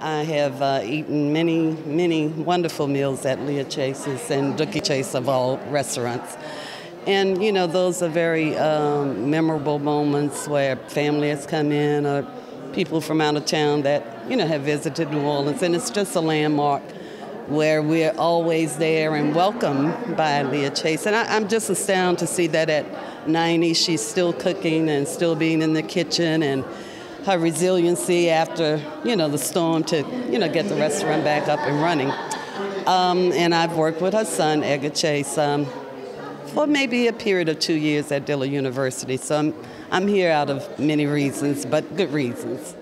I have uh, eaten many, many wonderful meals at Leah Chase's and Dooky Chase of all restaurants. And, you know, those are very um, memorable moments where family has come in or people from out of town that, you know, have visited New Orleans. And it's just a landmark where we're always there and welcomed by Leah Chase. And I, am just astounded to see that at 90, she's still cooking and still being in the kitchen and her resiliency after, you know, the storm to, you know, get the restaurant back up and running. Um, and I've worked with her son, Edgar Chase, um, for maybe a period of two years at Dillard University. So I'm, I'm here out of many reasons, but good reasons.